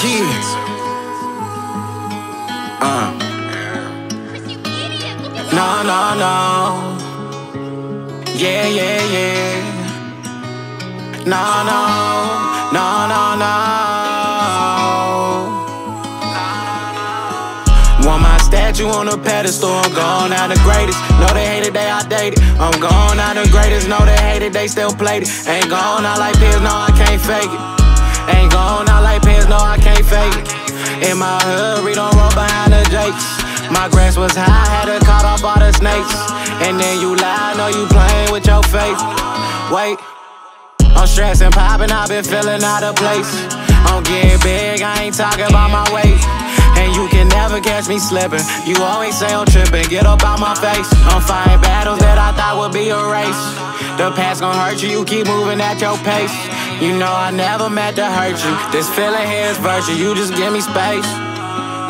Shit. Uh. No, no, no. Yeah, yeah, yeah. No, no, no, no, no. Want my statue on a pedestal, I'm gone out the greatest. Know they hated, they outdated. I'm gone out the greatest. Know they hated, they still played it. Ain't gone out like this, no, I can't fake it. Ain't gone out like this, no, I. In my hood, we don't roll behind the jakes. My grass was high, had to cut off all the snakes. And then you lie, know you playing with your face. Wait, I'm stressing, popping, I've been feeling out of place. I'm getting big, I ain't talking about my weight. And you can never catch me slipping. You always say I'm tripping, get up out my face. I'm fighting battles that I thought would be a race. The past gon' hurt you, you keep moving at your pace. You know I never meant to hurt you. This feeling here is virtue, you just give me space.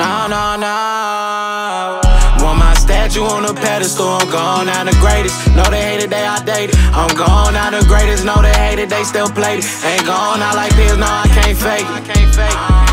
No, no, no. Want my statue on a pedestal, I'm gone out the greatest. Know they hated, they outdated. I'm gone out the greatest. Know they hated, they still played it. Ain't gone out like this, no, I can't fake it.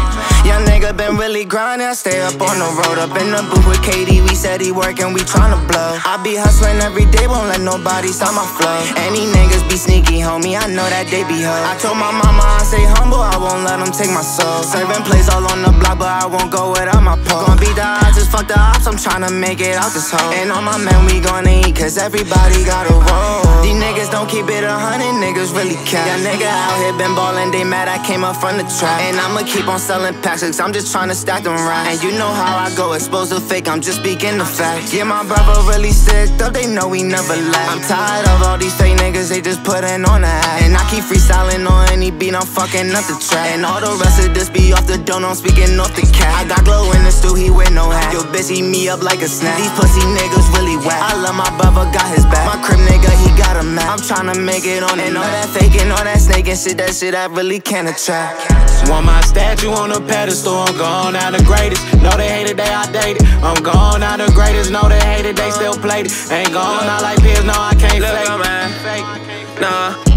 Young nigga been really grinding. I stay up on the road, up in the booth with KD. We said he working, we tryna blow. I be hustling every day, won't let nobody stop my flow. Any niggas be sneaky, homie, I know that they be hoe. I told my mama I stay humble, I won't let them take my soul. Serving plays all on the block, but I won't go without my pole. Gonna be the fuck the ops, I'm tryna make it out this hole. And all my men, we gonna eat, cause everybody got a roll. These niggas don't keep it a hundred, niggas really care. Yeah, nigga out here been ballin', they mad I came up from the trap. And I'ma keep on selling packs. I'm just trying to stack them right. And you know how I go, expose the fake, I'm just speaking the facts. Yeah, my brother really sick, though they know we never lack. I'm tired of all these fake niggas, they just putting on the act. And I keep freestyling on any beat, I'm fucking up the track. And all the rest of this be off the dome, I'm speaking off the cat. I got glow in the stew, he wear no hat. Yo, bitch, eat me up like a snack. These pussy niggas really whack. I love my brother, got his back. My crib nigga, he got a map. I'm tryna make it on And all that faking, all that snaking shit, that shit I really can't attract. Want my statue on a pedestal, I'm gone out the greatest. No, they hated, they outdated. I'm gone out the greatest. No, they hated, they still played it. Ain't gone out like this, no, I can't Look, fake man. it. Nah.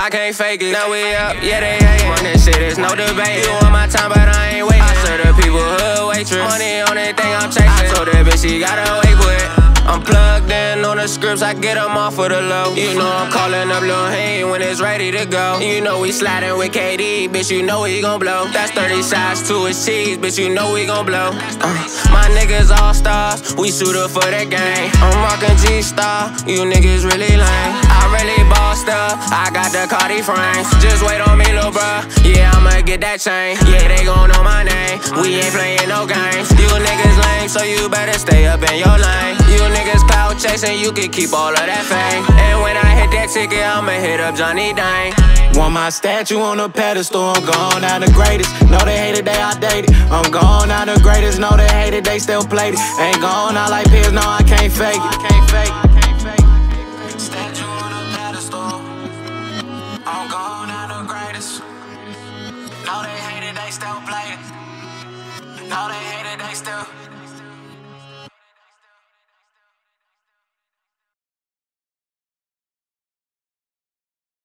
I can't fake it. Now we up, yeah, they hate On this shit, there's no debate. You want my time, the scripts, I get them off for the low. You know I'm calling up Lul Heem when it's ready to go. You know we sliding with KD, bitch, you know we gon' blow. That's 30 shots to his cheese, bitch, you know we gon' blow. Uh, my niggas all stars, we suit up for that game. I'm rockin' G-Star, you niggas really lame. I really bossed up, I got the Cardi frames. Just wait on me, lil' bruh. Yeah, I'ma get that chain. Yeah, they gon' know my name. We ain't playing no games. You niggas lame, so you better stay up in your lane. Chasing, you can keep all of that fame. And when I hit that ticket, I'ma hit up Johnny Dang. Want my statue on a pedestal, I'm gone out the greatest. Know they hated, they outdated. I'm gone out the greatest. Know they hated, they still played it. Ain't gone out like this, no, I can't fake it. Can't fake it.